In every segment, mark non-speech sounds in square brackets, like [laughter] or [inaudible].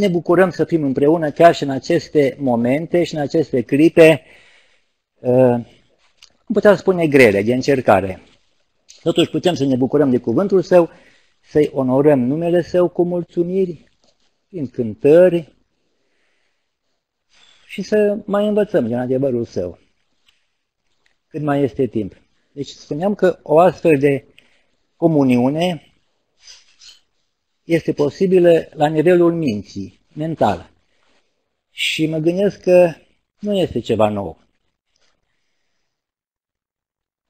ne bucurăm să fim împreună chiar și în aceste momente și în aceste clipe, uh, putea spune grele, de încercare. Totuși putem să ne bucurăm de cuvântul Său, să-i onorăm numele Său cu mulțumiri, prin cântări și să mai învățăm din adevărul Său, cât mai este timp. Deci spuneam că o astfel de comuniune este posibilă la nivelul minții, mental. Și mă gândesc că nu este ceva nou.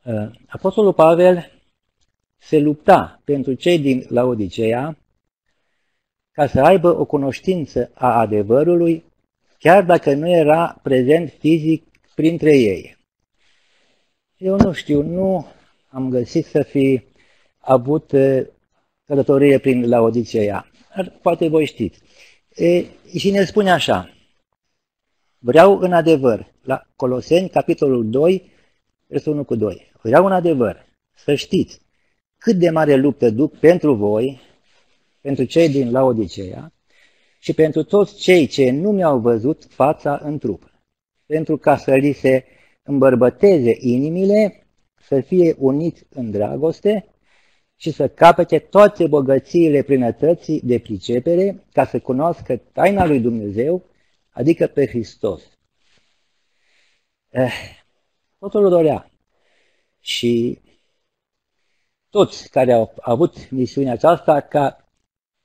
Uh, Apostolul Pavel se lupta pentru cei din Laodicea ca să aibă o cunoștință a adevărului, chiar dacă nu era prezent fizic printre ei. Eu nu știu, nu am găsit să fi avut uh, călătorie prin Laodicea. Poate voi știți. E, și ne spune așa, vreau în adevăr, la Coloseni, capitolul 2, versul 1 cu 2, vreau în adevăr să știți cât de mare luptă duc pentru voi, pentru cei din Laodicea și pentru toți cei ce nu mi-au văzut fața în trup, pentru ca să li se îmbărbăteze inimile, să fie uniți în dragoste și să capete toate bogățiile plinătății de pricepere ca să cunoască taina lui Dumnezeu, adică pe Hristos. Eh, totul dorea. Și toți care au avut misiunea aceasta, ca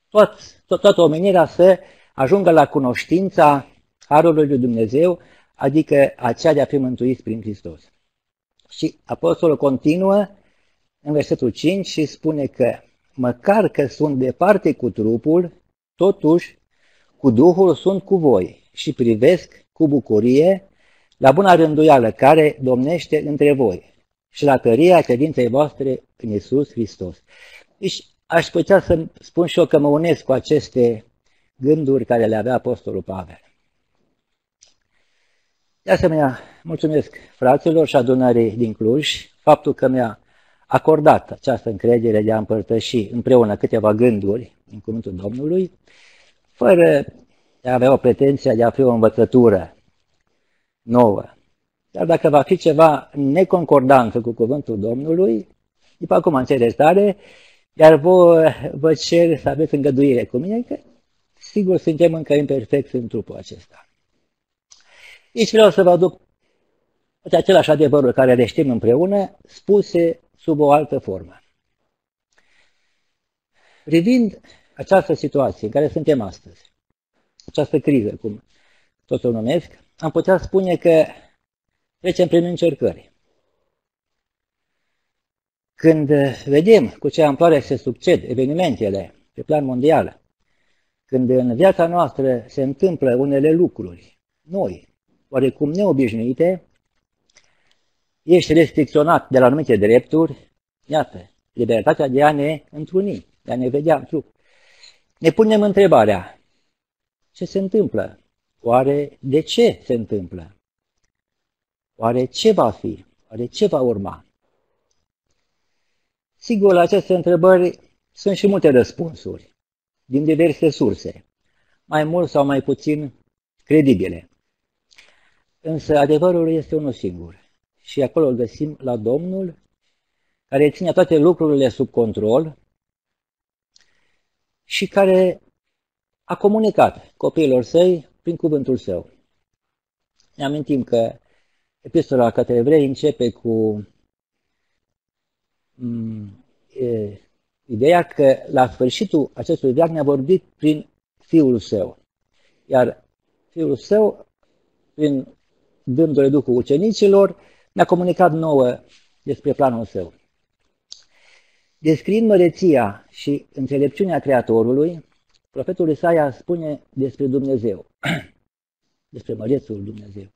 toți, tot, toată omenirea să ajungă la cunoștința Harului lui Dumnezeu, adică aceea de a fi mântuiți prin Hristos. Și apostolul continuă în versetul 5 și spune că măcar că sunt departe cu trupul, totuși cu Duhul sunt cu voi și privesc cu bucurie la buna rânduială care domnește între voi și la tăria credinței voastre în Iisus Hristos. Deci aș putea să spun și eu că mă unesc cu aceste gânduri care le avea Apostolul Pavel. De asemenea, mulțumesc fraților și adunării din Cluj faptul că mi-a acordat această încredere de a împărtăși împreună câteva gânduri în cuvântul Domnului, fără de a avea o pretenție de a fi o învățătură nouă. Dar dacă va fi ceva neconcordanță cu cuvântul Domnului, după acum înțeles tare, iar vă, vă cer să aveți îngăduire cu mine, că sigur suntem încă imperfecți în trupul acesta. Aici vreau să vă aduc același adevărul care le știm împreună, spuse sub o altă formă. Privind această situație în care suntem astăzi, această criză, cum tot o numesc, am putea spune că trecem prin încercări. Când vedem cu ce amploare se succed evenimentele pe plan mondial, când în viața noastră se întâmplă unele lucruri noi, oarecum neobișnuite, ești restricționat de la anumite drepturi, iată, libertatea de a ne întruni, de a ne vedea în trup. Ne punem întrebarea, ce se întâmplă? Oare de ce se întâmplă? Oare ce va fi? Oare ce va urma? Sigur, la aceste întrebări sunt și multe răspunsuri, din diverse surse, mai mult sau mai puțin credibile. Însă adevărul este unul singur și acolo îl găsim la Domnul, care ține toate lucrurile sub control și care a comunicat copiilor săi prin cuvântul său. Ne amintim că epistola către evrei începe cu mm, e, ideea că la sfârșitul acestui veac ne-a vorbit prin Fiul Său. Iar Fiul Său, prin dându-le Duhul ucenicilor, ne-a comunicat nouă despre planul său. Descriind măreția și înțelepciunea Creatorului, profetul Isaia spune despre Dumnezeu, [clears throat] despre mărețul Dumnezeu.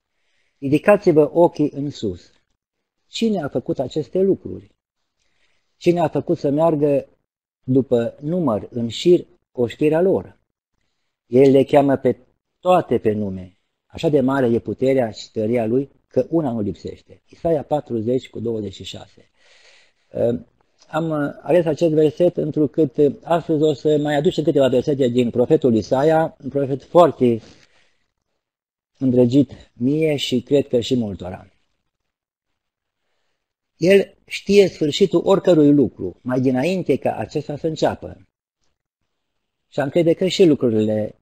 Ridicați-vă ochii în sus. Cine a făcut aceste lucruri? Cine a făcut să meargă după număr în șir oștirea lor? El le cheamă pe toate pe nume. Așa de mare e puterea și tăria lui că una nu lipsește. Isaia 40 cu 26. Ehm, am ales acest verset întrucât astăzi o să mai aduce câteva versete din profetul Isaia, un profet foarte îndrăgit mie și cred că și multora. El știe sfârșitul oricărui lucru, mai dinainte ca acesta să înceapă. Și am crede că și lucrurile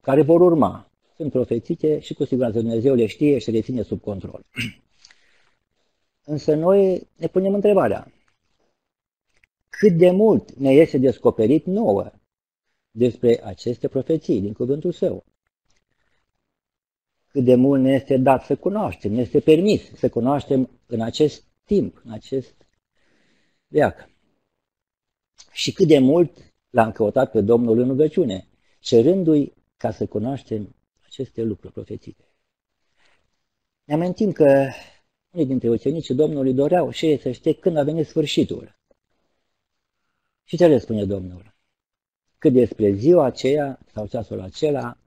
care vor urma sunt profețite și cu siguranță Dumnezeu le știe și le ține sub control. [clears throat] Însă noi ne punem întrebarea, cât de mult ne este descoperit nouă despre aceste profeții din cuvântul său? Cât de mult ne este dat să cunoaștem, ne este permis să cunoaștem în acest timp, în acest veac. Și cât de mult l-am căutat pe Domnul în rugăciune, cerându-i ca să cunoaștem aceste lucruri profețite. Ne amintim că unii dintre ucenicii Domnului doreau și ei să știe când a venit sfârșitul. Și ce le spune Domnul? Cât despre ziua aceea sau ceasul acela,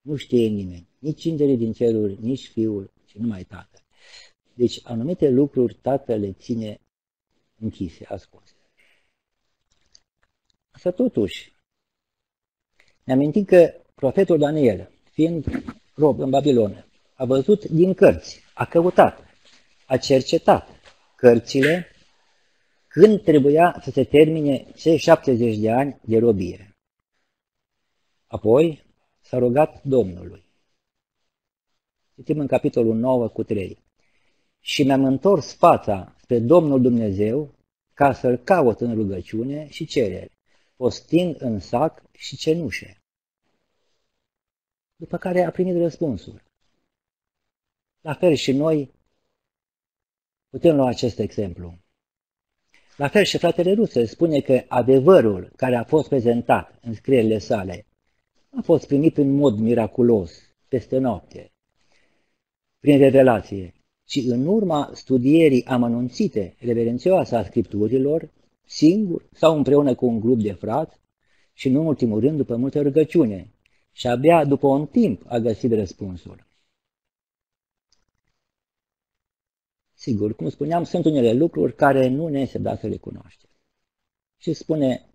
nu știe nimeni, nici îngerii din ceruri, nici Fiul, ci numai Tatăl. Deci anumite lucruri Tatăl le ține închise, ascunse. Să totuși, ne amintim că profetul Daniel, fiind rob în Babilon, a văzut din cărți, a căutat, a cercetat cărțile când trebuia să se termine cei 70 de ani de robie. Apoi s-a rugat Domnului. Citim în capitolul 9 cu 3. Și mi-am întors fața spre Domnul Dumnezeu ca să-L caut în rugăciune și cereri, postind în sac și cenușe. După care a primit răspunsul. La fel și noi putem lua acest exemplu. La fel și fratele Rusă spune că adevărul care a fost prezentat în scrierile sale a fost primit în mod miraculos, peste noapte, prin revelație, ci în urma studierii amănunțite, reverențioase a scripturilor, singur sau împreună cu un grup de frați și, în ultimul rând, după multă rugăciune. Și abia după un timp a găsit răspunsul. Sigur, cum spuneam, sunt unele lucruri care nu ne se da să le cunoaștem. Și spune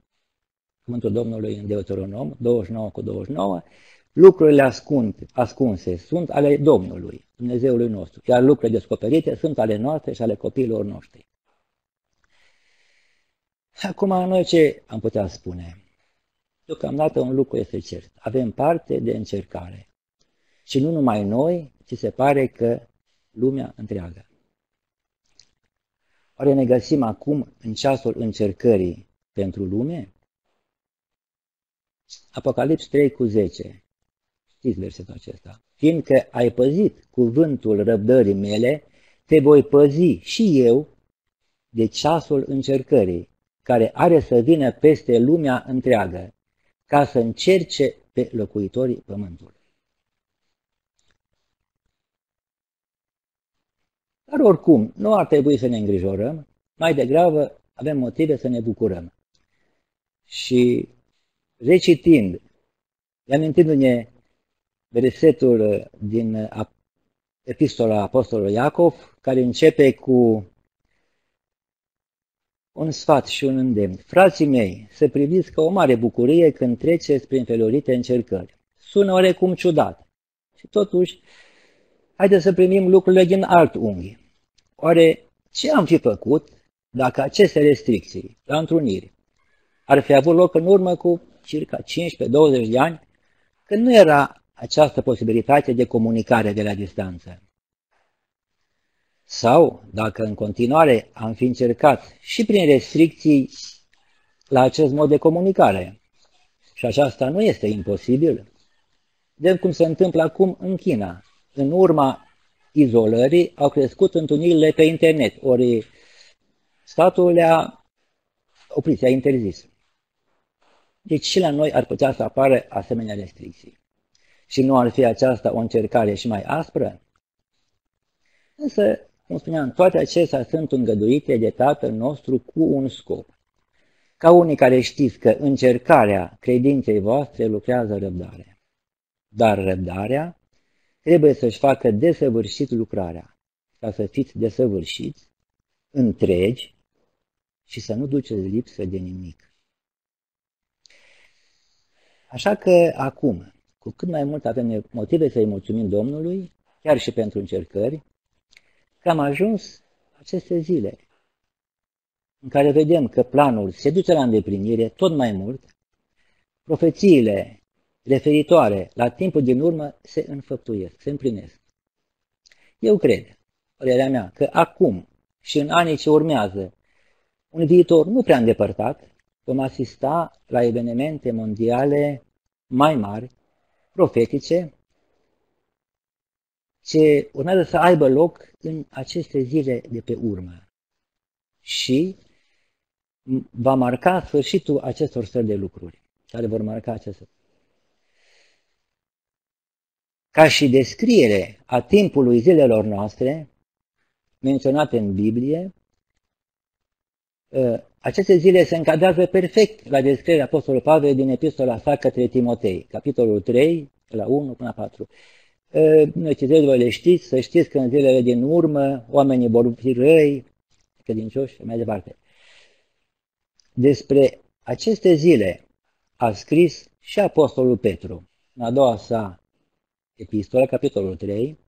cuvântul Domnului în Deuteronom 29 cu 29, lucrurile ascund, ascunse sunt ale Domnului, Dumnezeului nostru, iar lucrurile descoperite sunt ale noastre și ale copiilor noștri. Acum, noi ce am putea spune? Deocamdată un lucru este cert. Avem parte de încercare. Și nu numai noi, ci se pare că lumea întreagă. Oare ne găsim acum în ceasul încercării pentru lume? Apocalips 3 cu 10. Știți versetul acesta. Fiindcă ai păzit cuvântul răbdării mele, te voi păzi și eu de ceasul încercării, care are să vină peste lumea întreagă, ca să încerce pe locuitorii pământului. Dar oricum, nu ar trebui să ne îngrijorăm, mai degrabă avem motive să ne bucurăm. Și recitind, amintindu-ne versetul din epistola Apostolului Iacov, care începe cu un sfat și un îndemn. Frații mei, să priviți ca o mare bucurie când treceți prin felurite încercări. Sună oarecum ciudat. Și totuși, haideți să primim lucrurile din alt unghi. Oare ce am fi făcut dacă aceste restricții la întruniri ar fi avut loc în urmă cu circa 15-20 de ani, când nu era această posibilitate de comunicare de la distanță? Sau, dacă în continuare am fi încercat și prin restricții la acest mod de comunicare, și aceasta nu este imposibil, vedem cum se întâmplă acum în China. În urma izolării au crescut întâlnirile pe internet, ori statul le-a oprit, le-a interzis. Deci și la noi ar putea să apară asemenea restricții. Și nu ar fi aceasta o încercare și mai aspră? Însă cum spuneam, toate acestea sunt îngăduite de Tatăl nostru cu un scop. Ca unii care știți că încercarea credinței voastre lucrează răbdare. Dar răbdarea trebuie să-și facă desăvârșit lucrarea, ca să fiți desăvârșiți, întregi și să nu duceți lipsă de nimic. Așa că acum, cu cât mai mult avem motive să-i mulțumim Domnului, chiar și pentru încercări, că am ajuns aceste zile în care vedem că planul se duce la îndeplinire tot mai mult, profețiile referitoare la timpul din urmă se înfăptuiesc, se împlinesc. Eu cred, părerea mea, că acum și în anii ce urmează, un viitor nu prea îndepărtat, vom asista la evenimente mondiale mai mari, profetice, ce urmează să aibă loc în aceste zile de pe urmă. Și va marca sfârșitul acestor stări de lucruri, care vor marca aceste. Ca și descriere a timpului zilelor noastre, menționate în Biblie, ă, aceste zile se încadrează perfect la descrierea Apostolului Pavel din epistola sa către Timotei, capitolul 3, la 1 până la 4. Ă, noi citesc, voi le știți, să știți că în zilele din urmă oamenii vor fi răi, credincioși și mai departe. Despre aceste zile a scris și Apostolul Petru, în a doua sa epistolă, capitolul 3,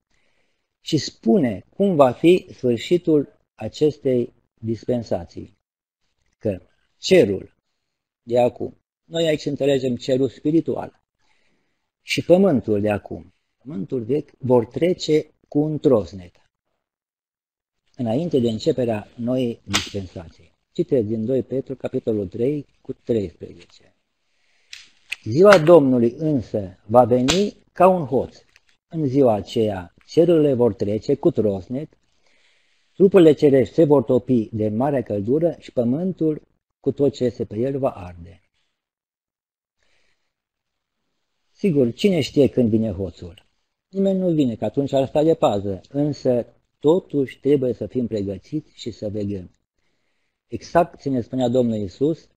și spune cum va fi sfârșitul acestei dispensații. Că cerul de acum, noi aici înțelegem cerul spiritual, și pământul de acum, pământul vechi, vor trece cu un trosnet, înainte de începerea noii dispensații. Citez din 2 Petru, capitolul 3, cu 13. Ziua Domnului însă va veni ca un hoț. În ziua aceea cerurile vor trece cu trosnet, trupurile cerești se vor topi de mare căldură și pământul cu tot ce este pe el va arde. Sigur, cine știe când vine hoțul? Nimeni nu vine, că atunci ar sta de pază, însă totuși trebuie să fim pregătiți și să veghem. Exact ce ne spunea Domnul Isus,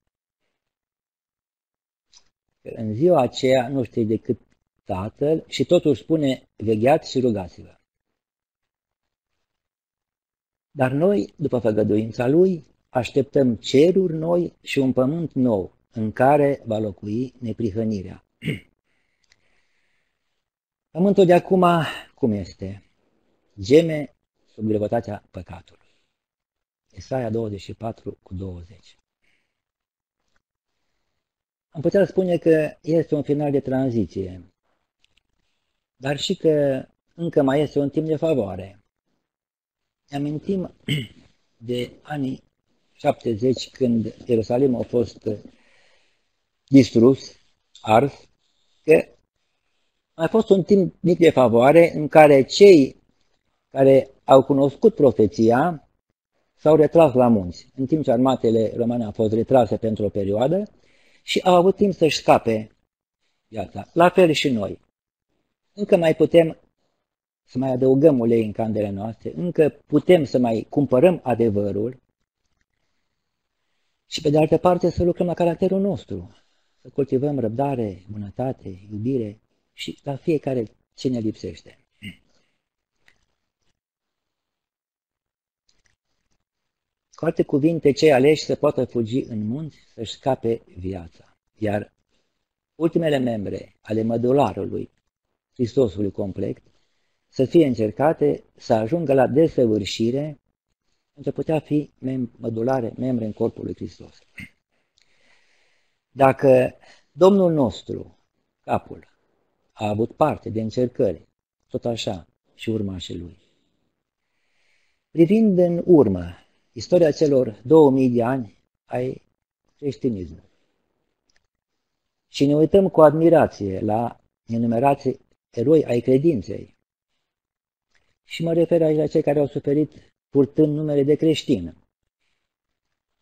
că în ziua aceea nu știe decât Tatăl și totuși spune, vegheați și rugați-vă. Dar noi, după făgăduința Lui, așteptăm ceruri noi și un pământ nou, în care va locui neprihănirea. [clears throat] Pământul de acum, cum este? Geme sub grevătatea păcatului. Isaia 24 cu 20. Am putea spune că este un final de tranziție, dar și că încă mai este un timp de favoare. Ne amintim [clears throat] de anii 70 când Ierusalim a fost distrus, ars, că a fost un timp mic de favoare în care cei care au cunoscut profeția s-au retras la munți, în timp ce armatele romane au fost retrase pentru o perioadă și au avut timp să-și scape viața. La fel și noi. Încă mai putem să mai adăugăm ulei în candele noastre, încă putem să mai cumpărăm adevărul și pe de altă parte să lucrăm la caracterul nostru, să cultivăm răbdare, bunătate, iubire și la fiecare ce ne lipsește. Cu alte cuvinte, cei aleși să poată fugi în munți să-și scape viața. Iar ultimele membre ale mădularului Hristosului complet să fie încercate să ajungă la desăvârșire pentru a putea fi mem mădulare, membre în corpul lui Hristos. Dacă Domnul nostru, capul, a avut parte de încercări, tot așa și urmașii lui. Privind în urmă istoria celor 2000 de ani ai creștinismului. Și ne uităm cu admirație la nenumerații eroi ai credinței. Și mă refer aici la cei care au suferit purtând numele de creștin,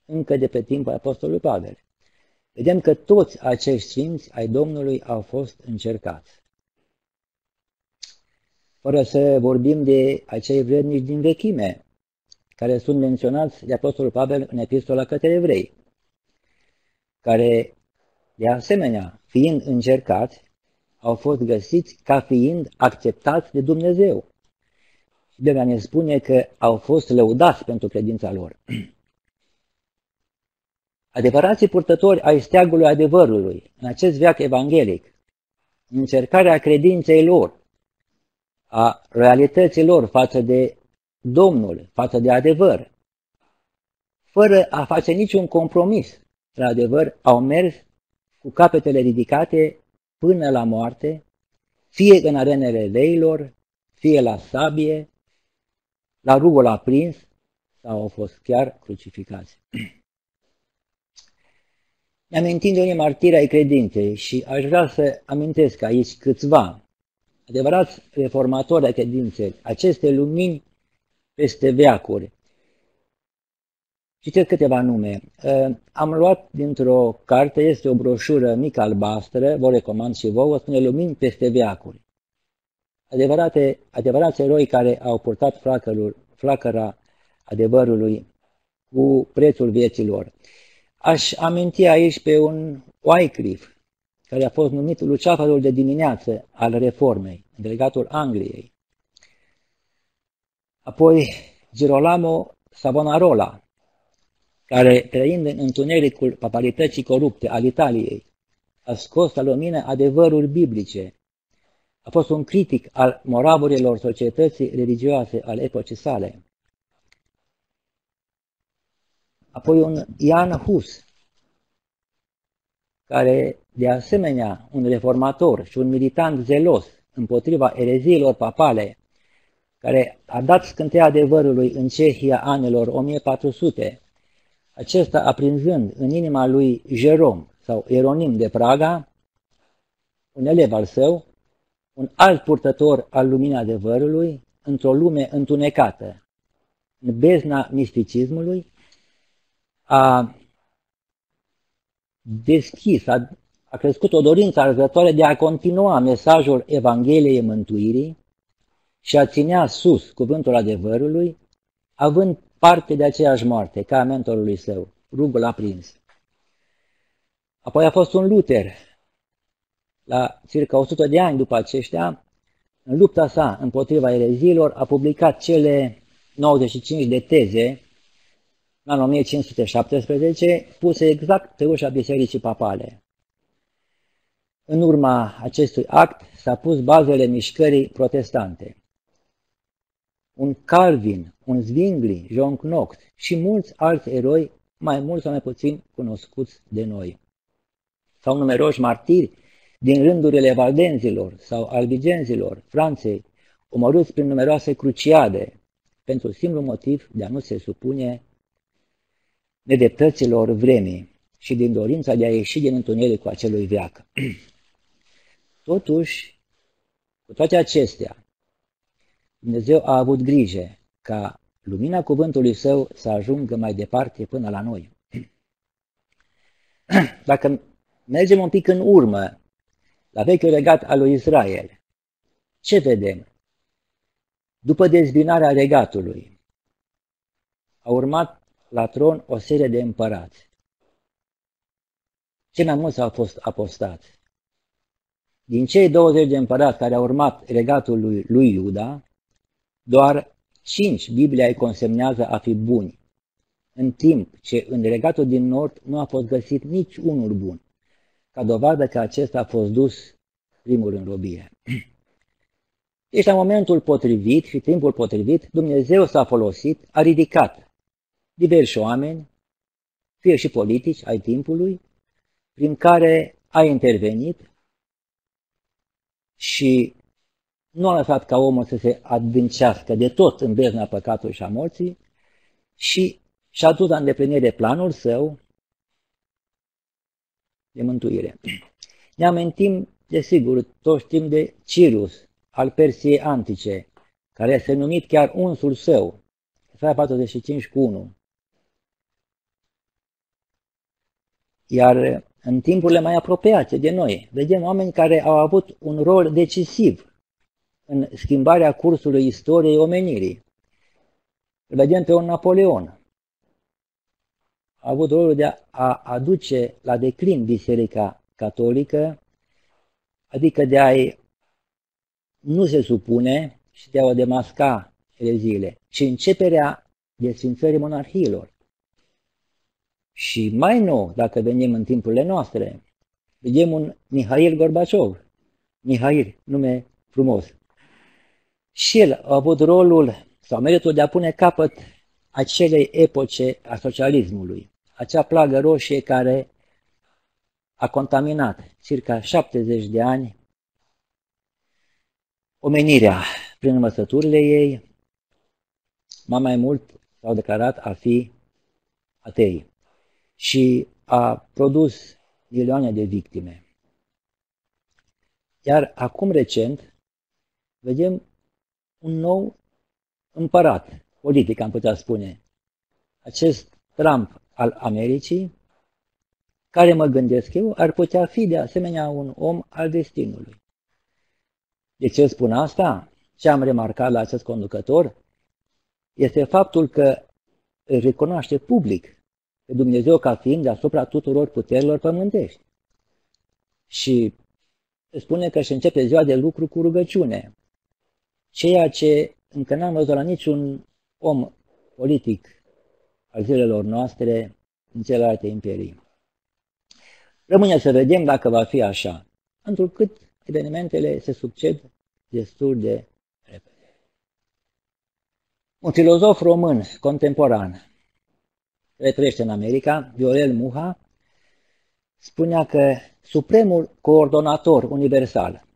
încă de pe timpul Apostolului Pavel. Vedem că toți acești sfinți ai Domnului au fost încercați. Fără să vorbim de acei vrednici din vechime, care sunt menționați de Apostolul Pavel în epistola către evrei, care, de asemenea, fiind încercați, au fost găsiți ca fiind acceptați de Dumnezeu. Și Biblia ne spune că au fost lăudați pentru credința lor. Adevărații purtători ai steagului adevărului în acest veac evanghelic, în încercarea credinței lor, a realității lor față de Domnul, față de adevăr, fără a face niciun compromis, la adevăr, au mers cu capetele ridicate până la moarte, fie în arenele leilor, fie la sabie, la rugul aprins, sau au fost chiar crucificați. [clears throat] Ne amintim de unii martiri ai credinței și aș vrea să amintesc aici câțiva adevărați reformatori ai credinței, aceste lumini peste veacuri. Citesc câteva nume. Ă, am luat dintr-o carte, este o broșură mică albastră, vă recomand și vouă, spune Lumini peste veacuri. Adevărate, adevărați eroi care au purtat flacărul, flacăra adevărului cu prețul vieților. Aș aminti aici pe un Wycliffe, care a fost numit luceafărul de dimineață al reformei, delegatul Angliei. Apoi Girolamo Savonarola, care, trăind în întunericul papalității corupte al Italiei, a scos la lumină adevăruri biblice. A fost un critic al moravurilor societății religioase al epocii sale. Apoi un Ian Hus, care, de asemenea, un reformator și un militant zelos împotriva ereziilor papale, care a dat scânteia adevărului în Cehia anilor 1400, acesta aprinzând în inima lui Jerom sau Eronim de Praga, un elev al său, un alt purtător al luminii adevărului, într-o lume întunecată, în bezna misticismului, a deschis, a, a crescut o dorință arzătoare de a continua mesajul Evangheliei Mântuirii și a ținea sus cuvântul adevărului, având parte de aceeași moarte ca a mentorului său, rugul aprins. Apoi a fost un Luther, la circa 100 de ani după aceștia, în lupta sa împotriva ereziilor, a publicat cele 95 de teze în anul 1517, puse exact pe ușa Bisericii Papale. În urma acestui act s-a pus bazele mișcării protestante. Un Calvin, un Zwingli, John Knox și mulți alți eroi, mai mulți sau mai puțin cunoscuți de noi. Sau numeroși martiri din rândurile valdenzilor sau albigenzilor Franței, omorâți prin numeroase cruciade, pentru simplu motiv de a nu se supune nedreptăților vremii și din dorința de a ieși din întunericul acelui veac. [clears throat] Totuși, cu toate acestea, Dumnezeu a avut grijă ca lumina cuvântului său să ajungă mai departe până la noi. [clears throat] Dacă mergem un pic în urmă, la vechiul regat al lui Israel, ce vedem? După dezbinarea regatului, a urmat la tron o serie de împărați. Cei mai mulți au fost apostați. Din cei 20 de împărați care au urmat regatul lui, lui Iuda, doar 5 Biblia îi consemnează a fi buni, în timp ce în regatul din nord nu a fost găsit nici unul bun, ca dovadă că acesta a fost dus primul în robie. Deci la momentul potrivit și timpul potrivit, Dumnezeu s-a folosit, a ridicat diversi oameni, fie și politici ai timpului, prin care a intervenit și nu a lăsat ca omul să se adâncească de tot în bezna păcatului și a morții și și-a dus la îndeplinire planul său de mântuire. Ne amintim, desigur, toți știm de Cirus, al Persiei antice, care este numit chiar unsul său, 45 cu 1. Iar în timpurile mai apropiate de noi, vedem oameni care au avut un rol decisiv în schimbarea cursului istoriei omenirii. Îl vedem pe un Napoleon. A avut rolul de a aduce la declin Biserica Catolică, adică de a nu se supune și de a o demasca ereziile, și începerea desfințării monarhiilor Și mai nou, dacă venim în timpurile noastre, vedem un Mihail Gorbaciov. Mihail, nume frumos. Și el a avut rolul sau meritul de a pune capăt acelei epoce a socialismului, acea plagă roșie care a contaminat circa 70 de ani omenirea prin învățăturile ei, mai mai mult s-au declarat a fi atei și a produs milioane de victime. Iar acum recent vedem un nou împărat politic, am putea spune. Acest Trump al Americii, care mă gândesc eu, ar putea fi de asemenea un om al destinului. De ce spun asta? Ce am remarcat la acest conducător este faptul că îl recunoaște public pe Dumnezeu ca fiind deasupra tuturor puterilor pământești. Și spune că își începe ziua de lucru cu rugăciune, ceea ce încă n-am văzut la niciun om politic al zilelor noastre în celelalte imperii. Rămâne să vedem dacă va fi așa, întrucât evenimentele se succed destul de repede. Un filozof român contemporan, care trăiește în America, Viorel Muha, spunea că supremul coordonator universal,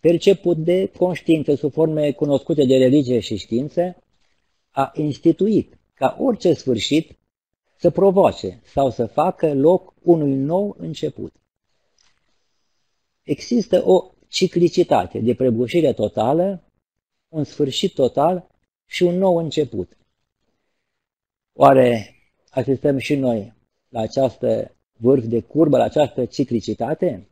perceput de conștiință sub forme cunoscute de religie și știință, a instituit ca orice sfârșit să provoace sau să facă loc unui nou început. Există o ciclicitate de prăbușire totală, un sfârșit total și un nou început. Oare asistăm și noi la această vârf de curbă, la această ciclicitate?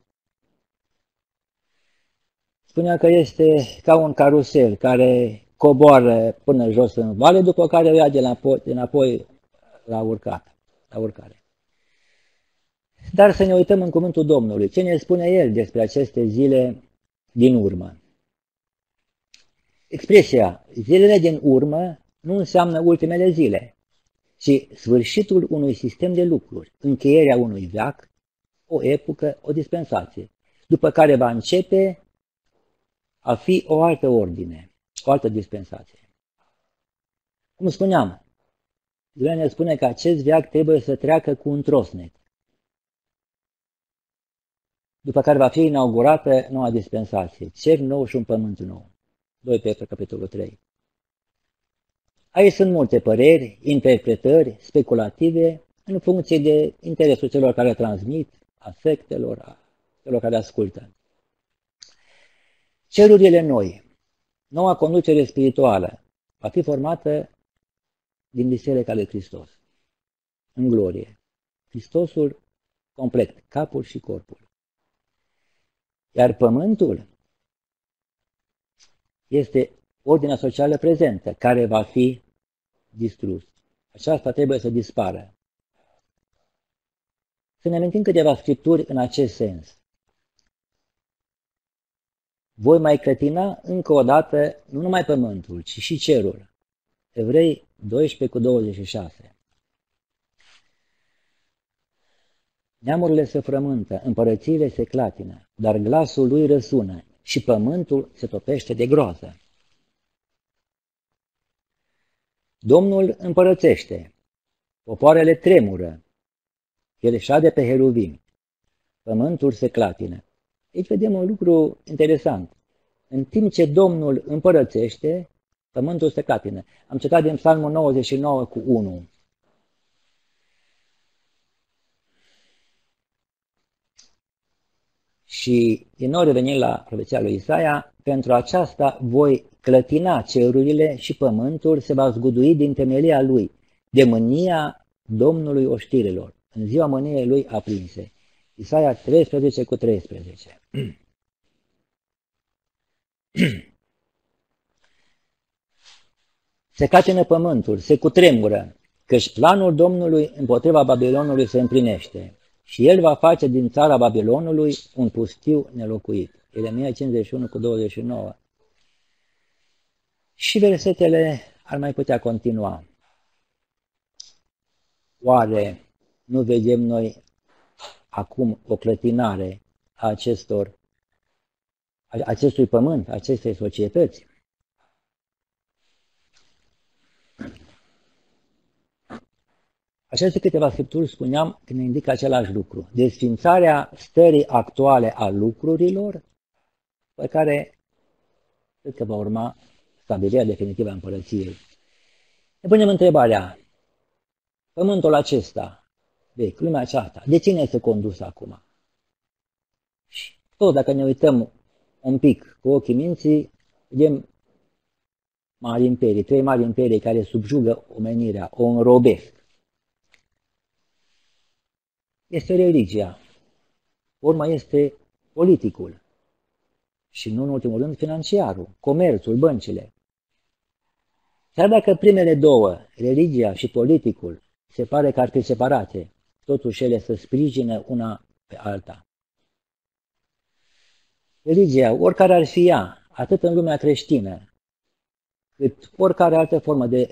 Spunea că este ca un carusel care coboară până jos în vale, după care o ia de înapoi, de înapoi la, urcat, la urcare. Dar să ne uităm în cuvântul Domnului. Ce ne spune El despre aceste zile din urmă? Expresia zilele din urmă nu înseamnă ultimele zile, ci sfârșitul unui sistem de lucruri, încheierea unui veac, o epocă, o dispensație, după care va începe a fi o altă ordine o altă dispensație. Cum spuneam, Dumnezeu ne spune că acest viac trebuie să treacă cu un trosnet, după care va fi inaugurată noua dispensație, cer nou și un pământ nou. 2 Petru, capitolul 3. Aici sunt multe păreri, interpretări speculative în funcție de interesul celor care transmit, a sectelor, a celor care ascultă. Cerurile noi, Noua conducere spirituală va fi formată din Biserica lui Hristos, în glorie. Hristosul complet, capul și corpul. Iar pământul este ordinea socială prezentă, care va fi distrus. Aceasta trebuie să dispară. Să ne amintim câteva scripturi în acest sens voi mai clătina încă o dată nu numai pământul, ci și cerul. Evrei 12 cu 26 Neamurile se frământă, împărățiile se clatină, dar glasul lui răsună și pământul se topește de groază. Domnul împărățește, popoarele tremură, el șade pe heruvim, pământul se clatină. Aici vedem un lucru interesant. În timp ce Domnul împărățește, pământul se clatină. Am citat din Psalmul 99 cu 1. Și din nou revenim la profeția lui Isaia, pentru aceasta voi clătina cerurile și pământul se va zgudui din temelia lui, de mânia Domnului oștirilor, în ziua mâniei lui aprinse. Isaia 13 cu 13. se catină pământul, se cutremură, căci planul Domnului împotriva Babilonului se împlinește și el va face din țara Babilonului un pustiu nelocuit. Ieremia 51 cu 29. Și versetele ar mai putea continua. Oare nu vedem noi acum o clătinare a acestor, a acestui pământ, a acestei societăți. Aceste câteva scripturi, spuneam, că ne indică același lucru. Desfințarea stării actuale a lucrurilor, pe care cred că va urma stabilirea definitivă a împărăției. Ne punem întrebarea, pământul acesta, vechi, lumea aceasta, de cine este condus acum? Și tot dacă ne uităm un pic cu ochii minții, vedem mari imperii, trei mari imperii care subjugă omenirea, o înrobesc. Este religia. Urma este politicul. Și nu în ultimul rând financiarul, comerțul, băncile. Chiar dacă primele două, religia și politicul, se pare că ar fi separate, totuși ele să sprijină una pe alta. Religia, oricare ar fi ea, atât în lumea creștină, cât oricare altă formă de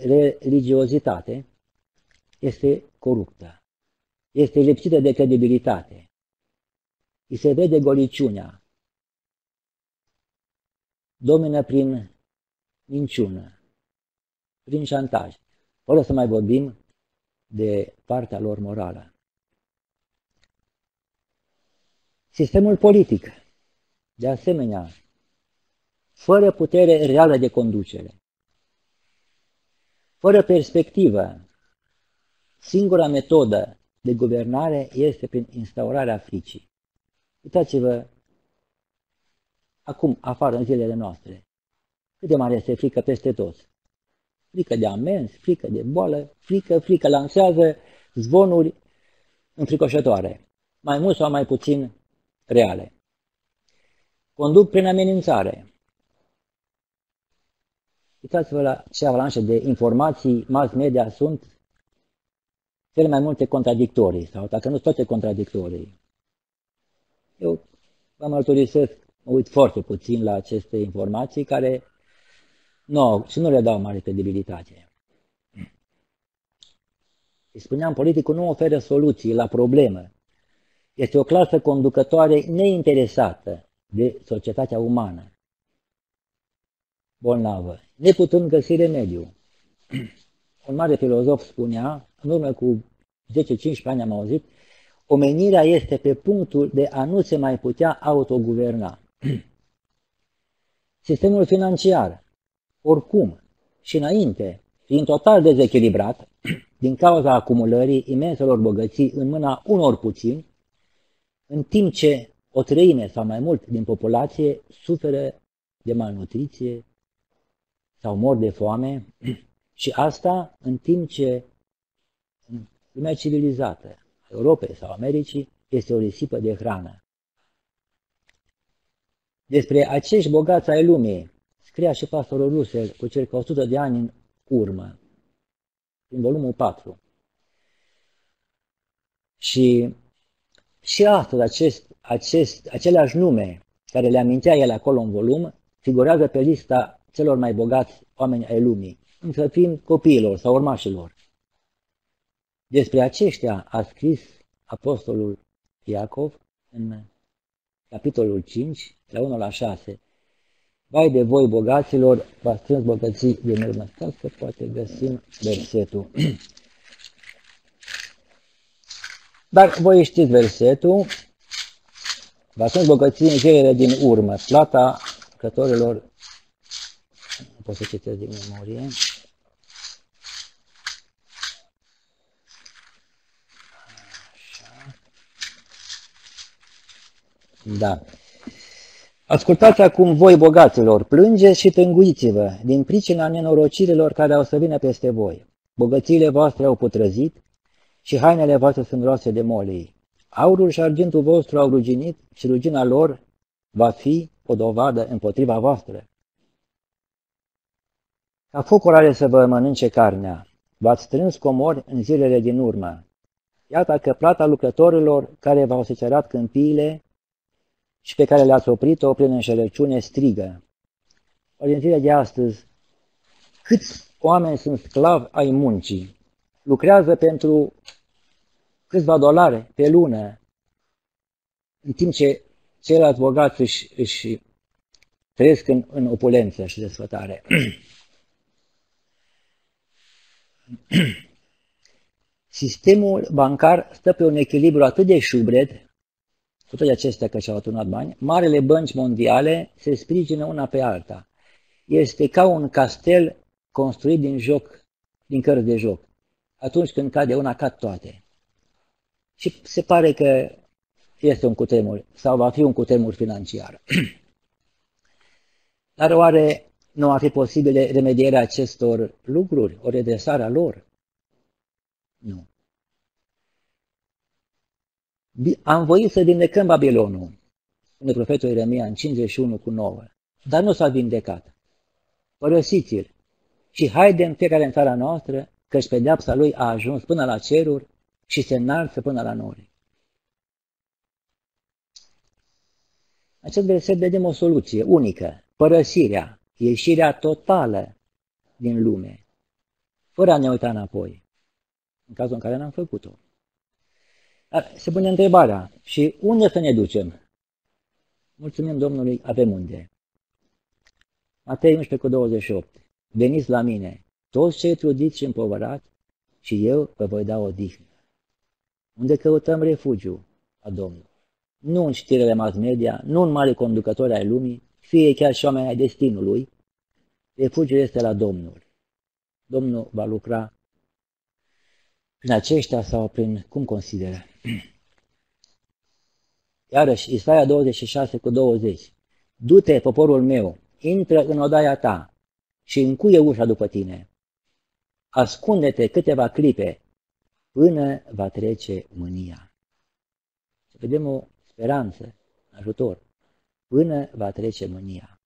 religiozitate, este coruptă, este lipsită de credibilitate. Îi se vede goliciunea, domină prin minciună, prin șantaj, fără să mai vorbim de partea lor morală. Sistemul politic, de asemenea, fără putere reală de conducere, fără perspectivă, singura metodă de guvernare este prin instaurarea fricii. Uitați-vă acum, afară, în zilele noastre, cât de mare este frică peste tot frică de amenzi, frică de boală, frică, frică, lansează zvonuri înfricoșătoare, mai mult sau mai puțin reale. Conduc prin amenințare. Uitați-vă la ce avalanșe de informații mass media sunt cele mai multe contradictorii, sau dacă nu toate contradictorii. Eu vă mărturisesc, mă uit foarte puțin la aceste informații care nu, și nu le dau mare credibilitate. Îi spuneam, politicul nu oferă soluții la problemă. Este o clasă conducătoare neinteresată de societatea umană. Bolnavă, neputând găsi remediu. [clears throat] Un mare filozof spunea, în urmă cu 10-15 ani am auzit, omenirea este pe punctul de a nu se mai putea autoguverna. [clears throat] Sistemul financiar oricum și înainte, fiind total dezechilibrat [clears throat] din cauza acumulării imenselor bogății în mâna unor puțini, în timp ce o treime sau mai mult din populație suferă de malnutriție sau mor de foame [clears throat] și asta în timp ce în lumea civilizată, Europei sau Americii, este o risipă de hrană. Despre acești bogați ai lumii scria și pastorul Russell cu circa 100 de ani în urmă, în volumul 4. Și și astăzi acest, acest, aceleași nume care le amintea el acolo în volum figurează pe lista celor mai bogați oameni ai lumii, între fiind copiilor sau urmașilor. Despre aceștia a scris apostolul Iacov în capitolul 5, la 1 la 6, Vai de voi, bogaților, v-ați strâns bogății din urmă. Stați să poate găsim versetul. [clears throat] Dar voi știți versetul. V-ați strâns bogății în zilele din urmă. Plata cătorilor, nu pot să citesc din memorie. Da. Ascultați acum voi, bogaților, plângeți și tânguiți-vă din pricina nenorocirilor care au să vină peste voi. Bogățiile voastre au putrăzit și hainele voastre sunt roase de molii. Aurul și argintul vostru au ruginit și rugina lor va fi o dovadă împotriva voastră. Ca focul are să vă mănânce carnea, v-ați strâns comori în zilele din urmă. Iată că plata lucrătorilor care v-au secerat câmpiile și pe care le-ați oprit-o prin înșelăciune strigă. Ori în zilele de astăzi, câți oameni sunt sclavi ai muncii, lucrează pentru câțiva dolari pe lună, în timp ce ceilalți bogați își, își trăiesc în, în opulență și desfătare. [clears throat] Sistemul bancar stă pe un echilibru atât de șubred, cu toate acestea că și-au adunat bani, marele bănci mondiale se sprijină una pe alta. Este ca un castel construit din joc, din cărți de joc. Atunci când cade una, cad toate. Și se pare că este un cutremur sau va fi un cutremur financiar. [clears throat] Dar oare nu ar fi posibil remedierea acestor lucruri, o redresare a lor? Nu. Am voit să vindecăm Babilonul, spune profetul Ieremia în 51 cu 9, dar nu s-a vindecat. Părăsiți-l și haidem fiecare în țara noastră, căci pedeapsa lui a ajuns până la ceruri și se înalță până la nori. Acest verset vedem o soluție unică, părăsirea, ieșirea totală din lume, fără a ne uita înapoi, în cazul în care n-am făcut-o. Dar se pune întrebarea, și unde să ne ducem? Mulțumim Domnului, avem unde. Matei 11 cu 28. Veniți la mine, toți cei trudiți și împovărați, și eu vă voi da o dihnă. Unde căutăm refugiu a Domnului. Nu în știrile mass media, nu în mari conducători ai lumii, fie chiar și oameni ai destinului, refugiul este la Domnul. Domnul va lucra prin aceștia sau prin cum consideră. [clears throat] Iarăși, Isaia 26 cu 20. Du-te, poporul meu, intră în odaia ta și încuie ușa după tine. Ascunde-te câteva clipe până va trece mânia. Să vedem o speranță, ajutor, până va trece mânia.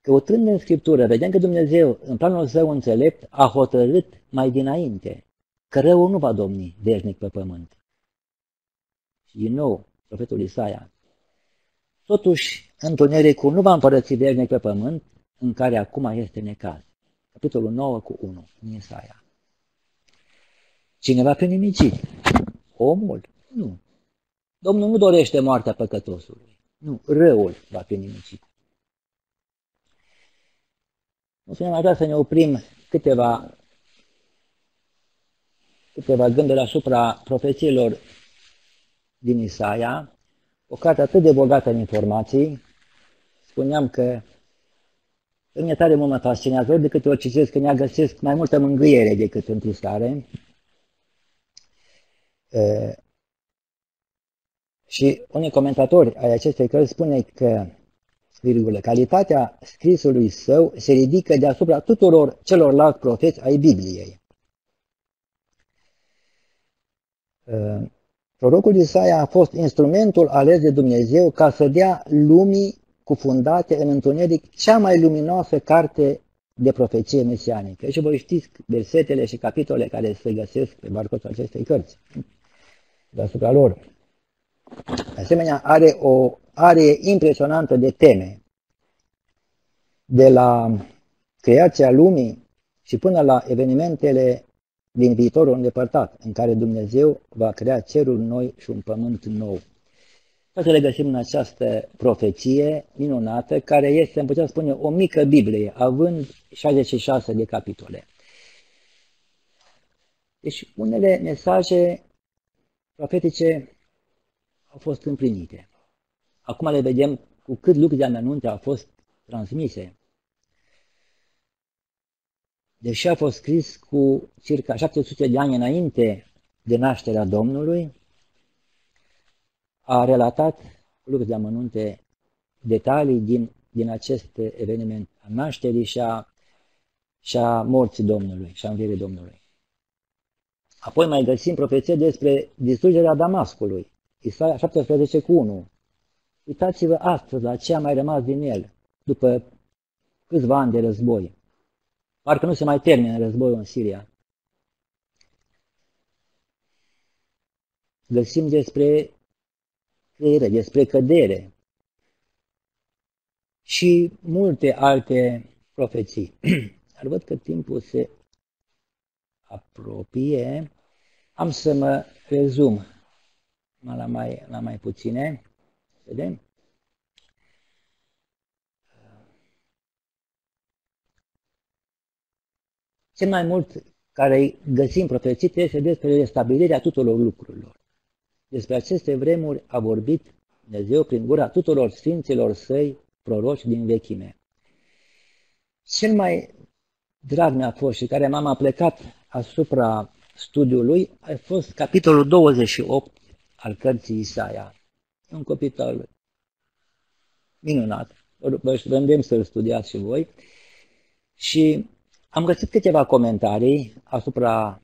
Căutând în Scriptură, vedem că Dumnezeu, în planul său înțelept, a hotărât mai dinainte că răul nu va domni veșnic pe pământ. Și din nou, profetul Isaia, totuși, întunericul nu va împărăți veșnic pe pământ, în care acum este necaz. Capitolul 9 cu 1, în Isaia. Cine va fi nimicit? Omul? Nu. Domnul nu dorește moartea păcătosului. Nu, răul va fi nimicit. Nu spunem, aș vrea să ne oprim câteva, câteva gânduri asupra profețiilor din Isaia, o carte atât de bogată în informații. Spuneam că în mine tare mult mă fascinează, ori de câte ori citesc că ne găsesc mai multă mângâiere decât întristare. Și unii comentatori ai acestei cărți spune că virgulă, calitatea scrisului său se ridică deasupra tuturor celorlalți profeți ai Bibliei. Uh, prorocul Isaia a fost instrumentul ales de Dumnezeu ca să dea lumii cufundate în întuneric cea mai luminoasă carte de profeție mesianică. Și voi știți versetele și capitole care se găsesc pe barcotul acestei cărți deasupra lor. De asemenea, are o are impresionantă de teme. De la creația lumii și până la evenimentele din viitorul îndepărtat, în care Dumnezeu va crea cerul noi și un pământ nou. Să le găsim în această profeție minunată, care este, am putea spune, o mică Biblie, având 66 de capitole. Deci unele mesaje profetice au fost împlinite. Acum le vedem cu cât lucruri de amănunte au fost transmise. Deși a fost scris cu circa 700 de ani înainte de nașterea Domnului, a relatat cu lucruri de amănunte detalii din, din acest eveniment a nașterii și a, și a morții Domnului și a învierii Domnului. Apoi mai găsim profeție despre distrugerea Damascului, Isaia 17 cu 1. Uitați-vă astăzi la ce a mai rămas din el, după câțiva ani de război. Parcă nu se mai termină războiul în Siria. Găsim despre creiere, despre cădere și multe alte profeții. [clears throat] Dar văd că timpul se apropie. Am să mă rezum la mai, la mai puține. Vedem? Cel mai mult care găsim profețit este despre stabilirea tuturor lucrurilor. Despre aceste vremuri a vorbit Dumnezeu prin gura tuturor sfinților săi proroci din vechime. Cel mai drag mi-a fost și care m-am aplecat asupra studiului a fost capitolul 28 al cărții Isaia. Un capitol minunat. Vă îndemn să-l studiați și voi. Și am găsit câteva comentarii asupra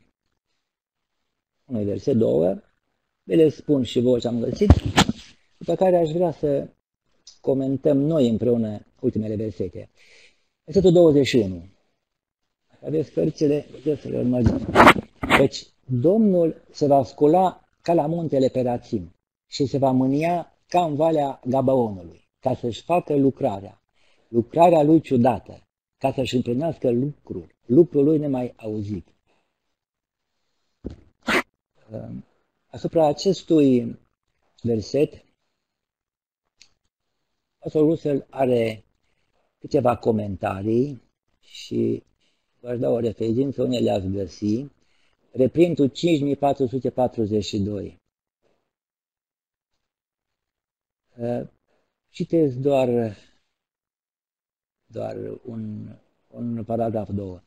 unui verset, două, le spun și voi ce am găsit, după care aș vrea să comentăm noi împreună ultimele versete. Versetul 21. Aveți cărțile, puteți să le urmăriți. Deci, Domnul se va scula ca la muntele Perațim și se va mânia ca în valea Gabaonului, ca să-și facă lucrarea, lucrarea lui ciudată, ca să-și împlinească lucrul, lucrul lui nemai auzit. Asupra acestui verset, Pastor Russell are câteva comentarii și vă dau o referință unde le-ați găsi. Reprintul 5442. Citesc doar doar un, un paragraf, două.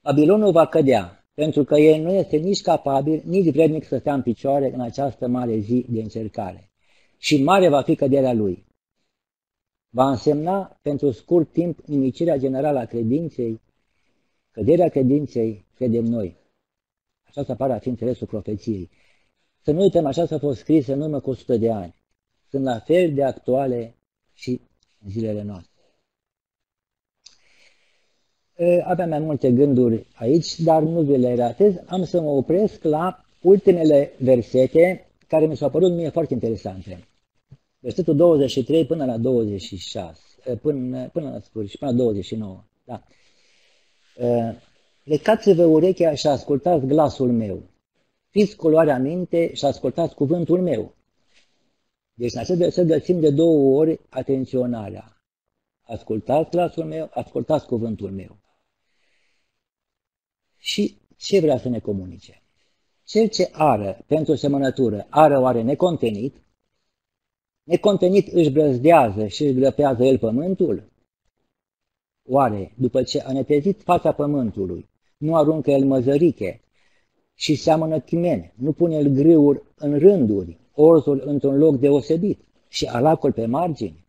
Babilonul va cădea, pentru că el nu este nici capabil, nici vrednic să stea în picioare în această mare zi de încercare. Și mare va fi căderea lui. Va însemna pentru scurt timp nimicirea generală a credinței, căderea credinței, credem noi. Aceasta apare a fi interesul profeției. Să nu uităm, așa s-a fost scris în urmă cu 100 de ani. Sunt la fel de actuale și în zilele noastre. Aveam mai multe gânduri aici, dar nu vi le ratez. Am să mă opresc la ultimele versete care mi s-au părut mie foarte interesante. Versetul 23 până la 26, până, până la sfârșit, până la 29. Da. Lecați-vă urechea și ascultați glasul meu. Fiți culoarea minte și ascultați cuvântul meu. Deci în acest verset găsim de două ori atenționarea. Ascultați glasul meu, ascultați cuvântul meu. Și ce vrea să ne comunice? Cel ce ară pentru semănătură, ară oare necontenit, necontenit își brăzdează și își grăpează el pământul? Oare, după ce a netezit fața pământului, nu aruncă el măzăriche și seamănă chimene, nu pune el grâuri în rânduri, orzul într-un loc deosebit și alacul pe margini?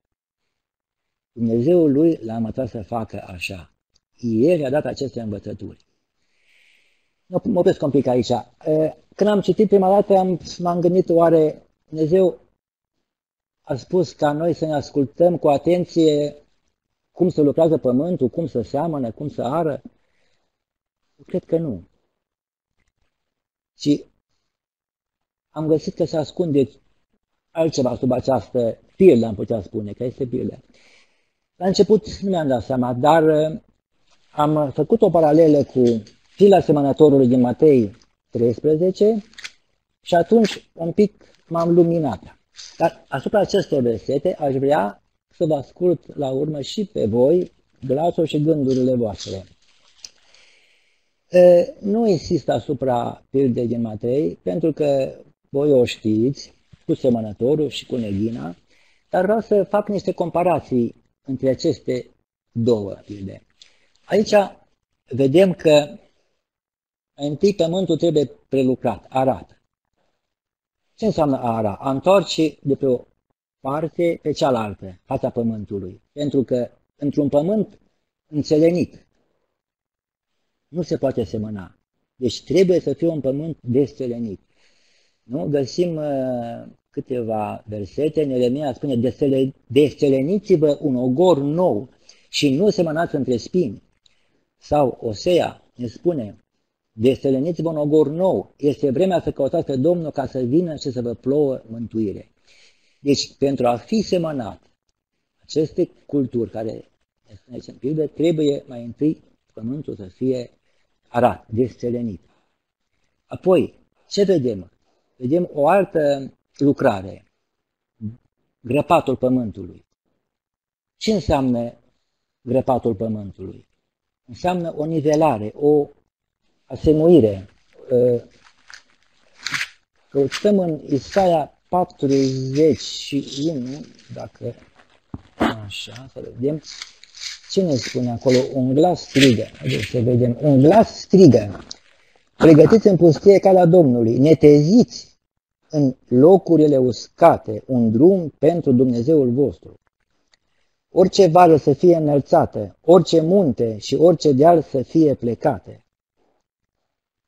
Dumnezeul lui l-a învățat să facă așa. El a dat aceste învățături. Mă opresc un pic aici. Când am citit prima dată, m-am gândit oare Dumnezeu a spus ca noi să ne ascultăm cu atenție cum să lucrează pământul, cum să seamănă, cum să ară? Eu cred că nu. Și am găsit că se ascunde altceva sub această pildă, am putea spune, că este pildă. La început nu mi-am dat seama, dar am făcut o paralelă cu fila semănătorului din Matei 13 și atunci un pic m-am luminat. Dar asupra acestor versete aș vrea să vă ascult la urmă și pe voi glasul și gândurile voastre. Nu insist asupra pildei din Matei, pentru că voi o știți cu semănătorul și cu neghina, dar vreau să fac niște comparații între aceste două pilde. Aici vedem că întâi pământul trebuie prelucrat, arat. Ce înseamnă a ara? A întoarce de pe o parte pe cealaltă, fața pământului. Pentru că într-un pământ înțelenit nu se poate semăna. Deci trebuie să fie un pământ desțelenit. Nu? Găsim uh, câteva versete, Neremia spune, desțeleniți-vă un ogor nou și nu semănați între spini. Sau Osea ne spune, Veseleniți-vă un ogor nou. Este vremea să căutați pe Domnul ca să vină și să vă plouă mântuire. Deci, pentru a fi semănat aceste culturi care ne spune în pildă, trebuie mai întâi pământul să fie arat, deselenit. Apoi, Ce vedem? Vedem o altă lucrare, grăpatul pământului. Ce înseamnă grăpatul pământului? Înseamnă o nivelare, o asemuire. Căutăm în Isaia 41, dacă așa, să vedem, ce ne spune acolo? Un glas strigă. Haideți să vedem. Un glas strigă. Pregătiți în pustie calea Domnului. Neteziți în locurile uscate un drum pentru Dumnezeul vostru. Orice vale să fie înălțată, orice munte și orice deal să fie plecate.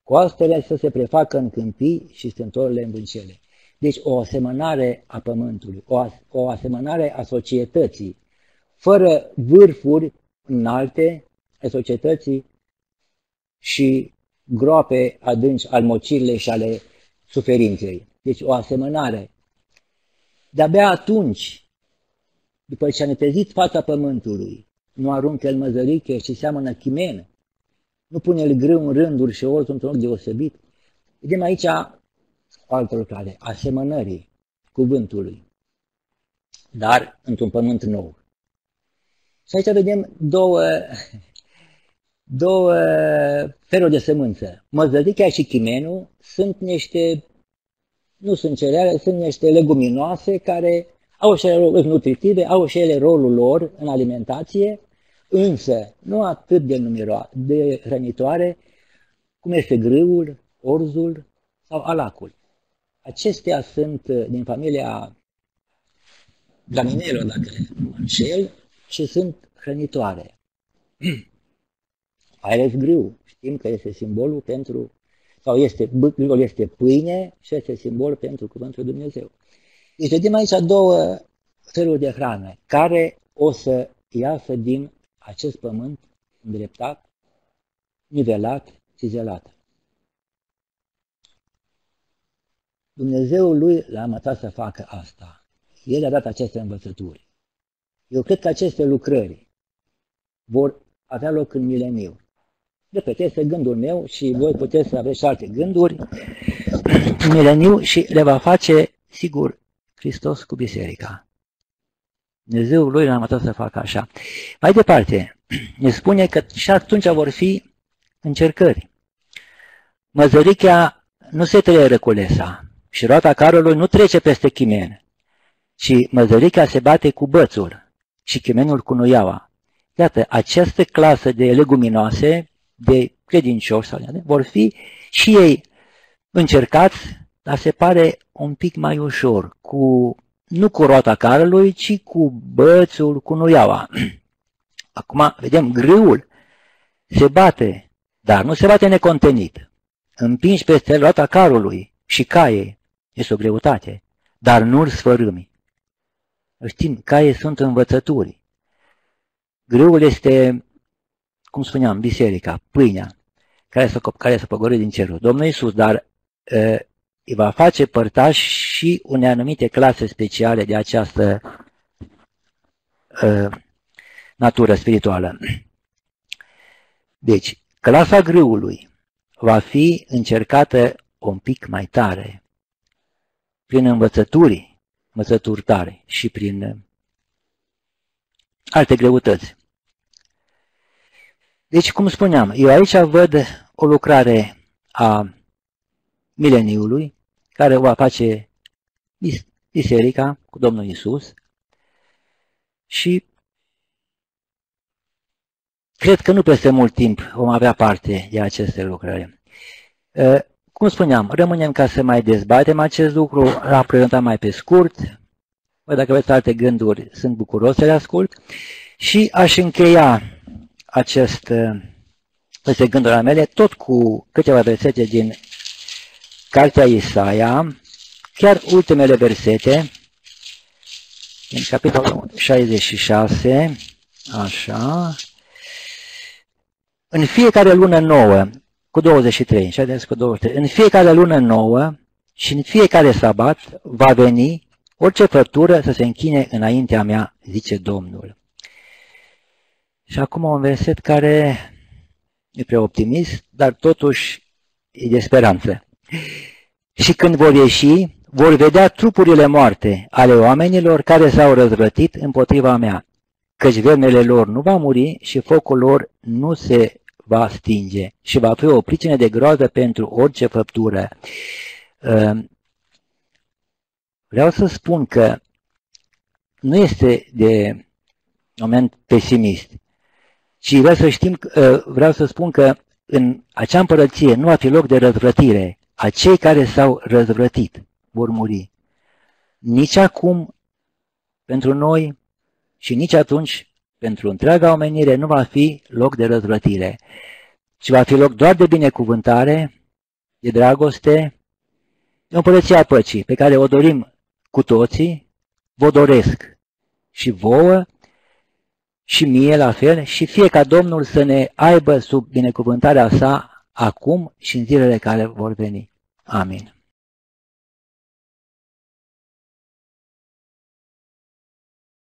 Coastele să se prefacă în câmpii și stântorile în vâncele. Deci o asemănare a pământului, o, o asemănare a societății, fără vârfuri înalte a societății și groape adânci al mocirile și ale suferinței. Deci o asemănare. De-abia atunci, după ce a netezit fața pământului, nu aruncă el măzăriche și seamănă chimenă, nu pune el grâu în rânduri și orz într-un loc deosebit. Vedem aici o altă lucrare, asemănării cuvântului, dar într-un pământ nou. Și aici vedem două, două feluri de sămânță. Măzărichea și chimenul sunt niște, nu sunt cereale, sunt niște leguminoase care au și ele rolul nutritive, au și ele rolul lor în alimentație, însă nu atât de, numero- de hrănitoare cum este grâul, orzul sau alacul. Acestea sunt din familia graminelor, dacă mă înșel, și sunt hrănitoare. [clears throat] Ales grâu, știm că este simbolul pentru, sau este, grâul este pâine și este simbol pentru cuvântul Dumnezeu. Deci vedem aici două feluri de hrană, care o să iasă din acest pământ îndreptat, nivelat, cizelat. Dumnezeul lui l-a învățat să facă asta. El a dat aceste învățături. Eu cred că aceste lucrări vor avea loc în mileniu. Repet, este gândul meu și voi puteți să aveți alte gânduri în mileniu și le va face, sigur, Hristos cu biserica. Dumnezeul lui l-a învățat să facă așa. Mai departe, [clears throat] ne spune că și atunci vor fi încercări. Măzărichea nu se trăie răculesa și roata carului nu trece peste chimen, ci măzărichea se bate cu bățul și chimenul cu nuiaua. Iată, această clasă de leguminoase, de credincioși, vor fi și ei încercați, dar se pare un pic mai ușor, cu, nu cu roata carului, ci cu bățul, cu nuiaua. [clears throat] Acum, vedem, grâul se bate, dar nu se bate necontenit. Împingi peste roata carului și caie, este o greutate, dar nu-l sfărâmi. Știm, caie sunt învățături. Grâul este, cum spuneam, biserica, pâinea, care să, care să păgore din cerul. Domnul Iisus, dar uh, îi va face părtaș și unei anumite clase speciale de această uh, natură spirituală. Deci, clasa grâului va fi încercată un pic mai tare, prin învățături învățături tare și prin uh, alte greutăți. Deci, cum spuneam, eu aici văd o lucrare a mileniului care o va face biserica cu Domnul Isus și cred că nu peste mult timp vom avea parte de aceste lucrări. Uh, cum spuneam, rămânem ca să mai dezbatem acest lucru, l-am prezentat mai pe scurt, Bă, dacă aveți alte gânduri, sunt bucuros să le ascult. Și aș încheia acest, aceste gânduri ale mele tot cu câteva versete din Cartea Isaia, chiar ultimele versete, în capitolul 66, așa, în fiecare lună nouă, cu 23, 60 cu 23, în fiecare lună nouă și în fiecare sabat va veni orice fătură să se închine înaintea mea, zice Domnul. Și acum un verset care e prea optimist, dar totuși e de speranță. Și când vor ieși, vor vedea trupurile moarte ale oamenilor care s-au răzvrătit împotriva mea, căci vermele lor nu va muri și focul lor nu se va stinge și va fi o pricină de groază pentru orice făptură. Ehm, vreau să spun că nu este de moment pesimist, ci vreau să știm, vreau să spun că în acea împărăție nu va fi loc de răzvrătire. A cei care s-au răzvrătit vor muri. Nici acum, pentru noi, și nici atunci, pentru întreaga omenire, nu va fi loc de răzvrătire, ci va fi loc doar de binecuvântare, de dragoste, de împărăția păcii, pe care o dorim cu toții, vă doresc și vouă, și mie la fel, și fie ca Domnul să ne aibă sub binecuvântarea sa acum și în zilele care vor veni. Amin.